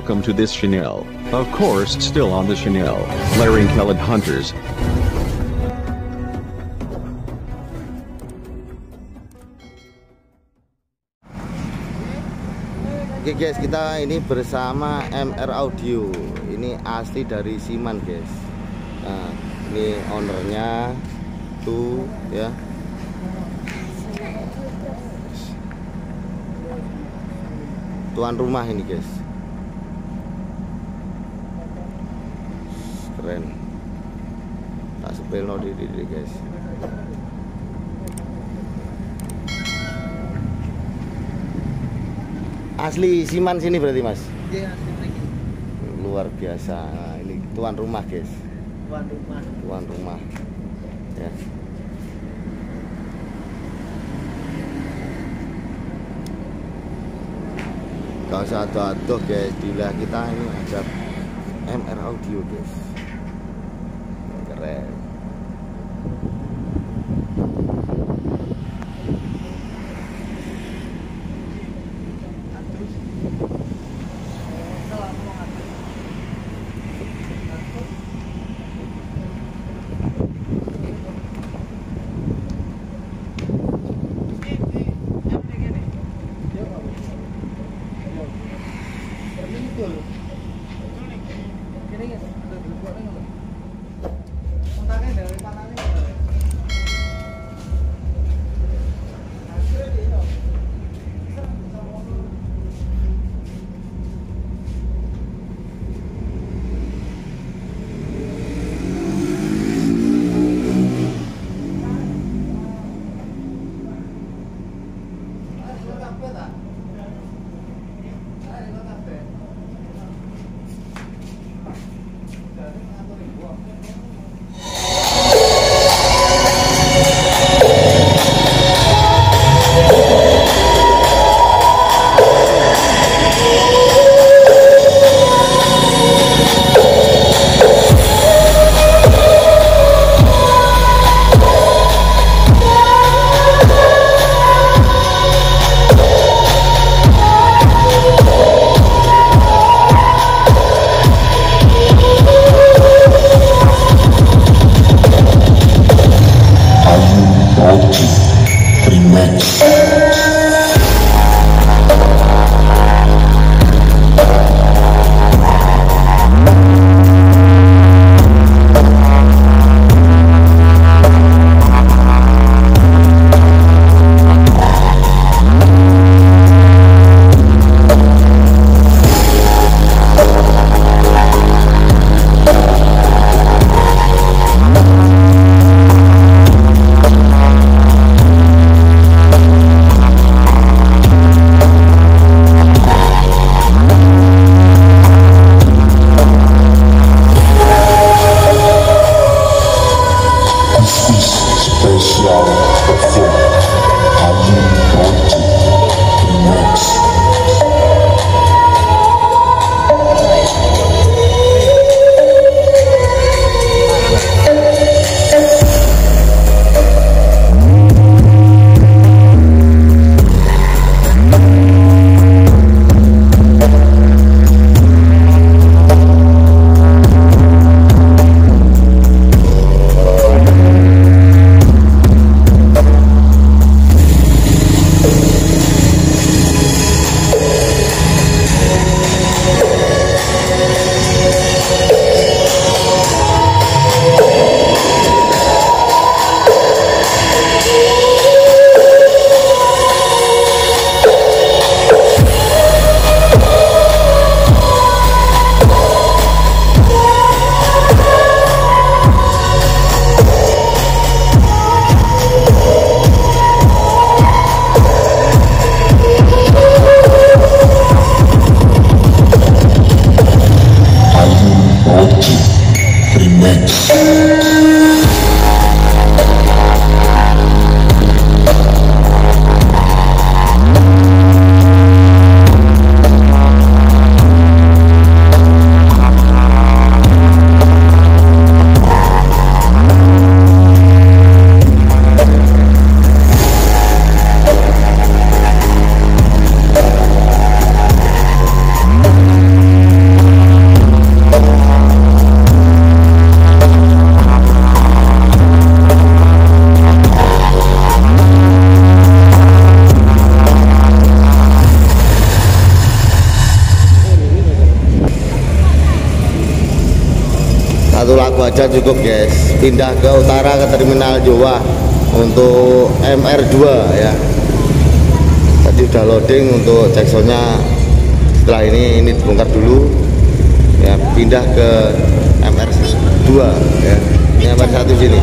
Welcome to this Chanel. Of course, still on the Chanel. Larry Kellett Hunters. Oke guys, kita ini bersama MR Audio. Ini asli dari Siman guys. Nah, ini ownernya tuh ya. Tuan rumah ini guys. Keren. Tak sepil no di, di, di guys. Asli Siman sini berarti mas? Iya, lagi. Luar biasa. Nah, ini tuan rumah guys. Tuan rumah. Tuan rumah. Ya. Gak usah atuh-atuh guys. Di wilayah kita ini ada MR Audio guys. Keren. Amen. Satu lagu aja cukup guys. Pindah ke utara ke terminal Jawa untuk MR2 ya. Tadi udah loading untuk cek soundnya setelah ini ini dibongkar dulu ya. Pindah ke MR2 ya. Ini MR1 sini